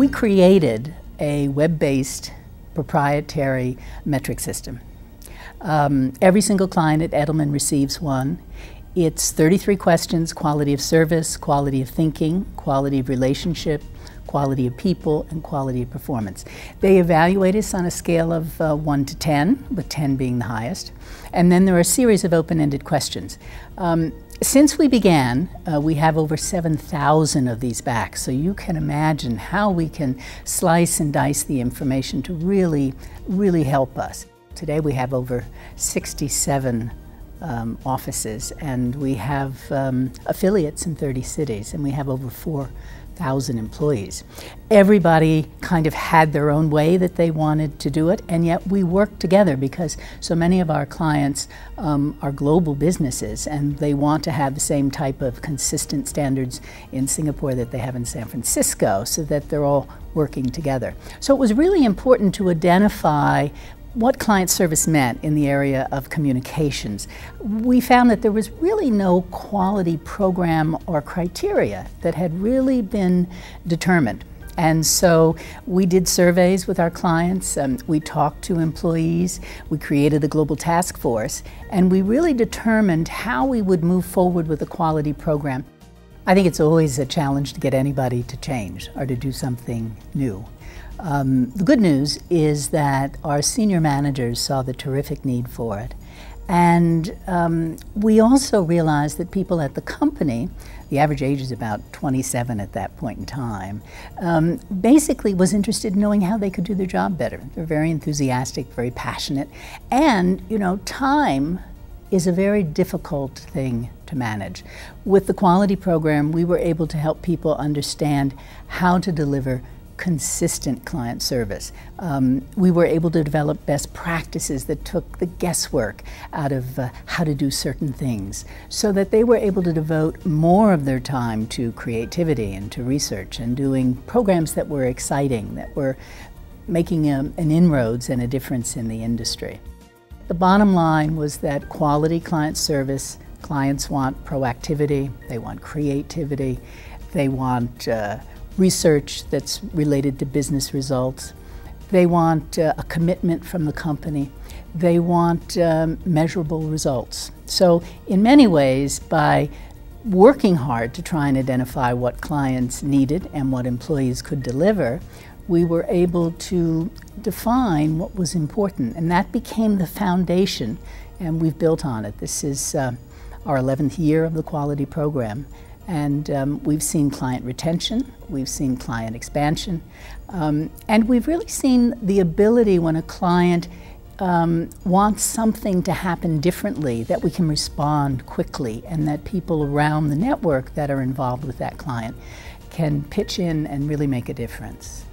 We created a web-based proprietary metric system. Um, every single client at Edelman receives one. It's 33 questions, quality of service, quality of thinking, quality of relationship, quality of people, and quality of performance. They evaluate us on a scale of uh, 1 to 10, with 10 being the highest. And then there are a series of open-ended questions. Um, since we began, uh, we have over 7,000 of these back, so you can imagine how we can slice and dice the information to really, really help us. Today we have over 67 um, offices and we have um, affiliates in 30 cities and we have over 4 thousand employees. Everybody kind of had their own way that they wanted to do it, and yet we worked together because so many of our clients um, are global businesses and they want to have the same type of consistent standards in Singapore that they have in San Francisco so that they're all working together. So it was really important to identify what client service meant in the area of communications, we found that there was really no quality program or criteria that had really been determined. And so we did surveys with our clients, um, we talked to employees, we created a global task force, and we really determined how we would move forward with a quality program. I think it's always a challenge to get anybody to change or to do something new. Um, the good news is that our senior managers saw the terrific need for it. And um, we also realized that people at the company, the average age is about 27 at that point in time, um, basically was interested in knowing how they could do their job better. They're very enthusiastic, very passionate, and you know, time is a very difficult thing to manage. With the quality program, we were able to help people understand how to deliver consistent client service. Um, we were able to develop best practices that took the guesswork out of uh, how to do certain things so that they were able to devote more of their time to creativity and to research and doing programs that were exciting, that were making a, um, an inroads and a difference in the industry. The bottom line was that quality client service, clients want proactivity, they want creativity, they want uh, research that's related to business results. They want uh, a commitment from the company. They want um, measurable results. So in many ways, by working hard to try and identify what clients needed and what employees could deliver, we were able to define what was important. And that became the foundation, and we've built on it. This is uh, our 11th year of the quality program. And um, we've seen client retention, we've seen client expansion, um, and we've really seen the ability when a client um, wants something to happen differently, that we can respond quickly, and that people around the network that are involved with that client can pitch in and really make a difference.